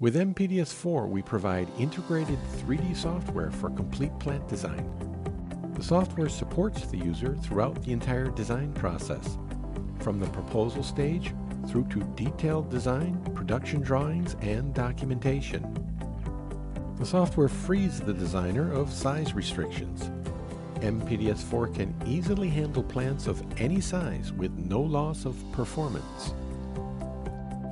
With MPDS4, we provide integrated 3D software for complete plant design. The software supports the user throughout the entire design process, from the proposal stage through to detailed design, production drawings, and documentation. The software frees the designer of size restrictions. MPDS4 can easily handle plants of any size with no loss of performance.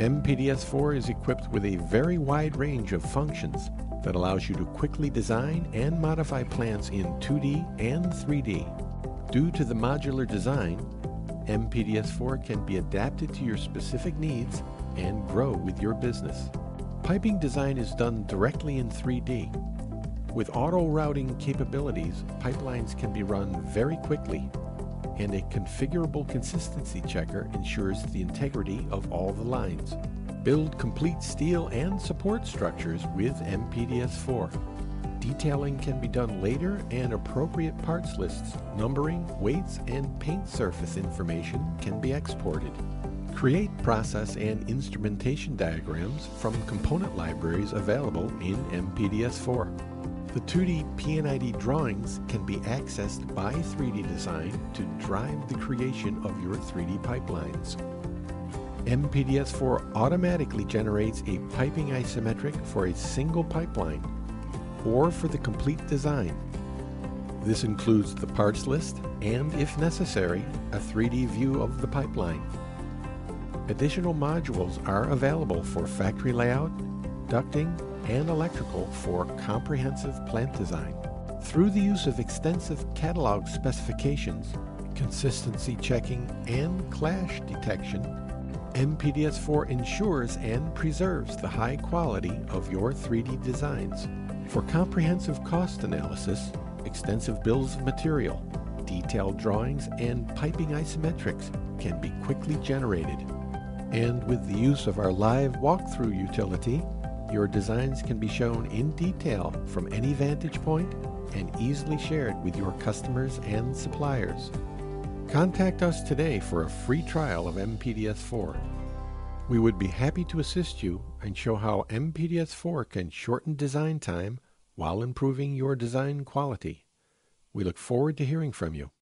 MPDS4 is equipped with a very wide range of functions that allows you to quickly design and modify plants in 2D and 3D. Due to the modular design, MPDS4 can be adapted to your specific needs and grow with your business. Piping design is done directly in 3D. With auto routing capabilities, pipelines can be run very quickly, and a configurable consistency checker ensures the integrity of all the lines. Build complete steel and support structures with MPDS4. Detailing can be done later and appropriate parts lists, numbering, weights, and paint surface information can be exported. Create process and instrumentation diagrams from component libraries available in MPDS4. The 2D P&ID drawings can be accessed by 3D Design to drive the creation of your 3D pipelines. MPDS4 automatically generates a piping isometric for a single pipeline or for the complete design. This includes the parts list and, if necessary, a 3D view of the pipeline. Additional modules are available for factory layout, ducting, and electrical for comprehensive plant design. Through the use of extensive catalog specifications, consistency checking, and clash detection, MPDS4 ensures and preserves the high quality of your 3D designs. For comprehensive cost analysis, extensive bills of material, detailed drawings, and piping isometrics can be quickly generated. And with the use of our live walkthrough utility, your designs can be shown in detail from any vantage point and easily shared with your customers and suppliers. Contact us today for a free trial of MPDS4. We would be happy to assist you and show how MPDS4 can shorten design time while improving your design quality. We look forward to hearing from you.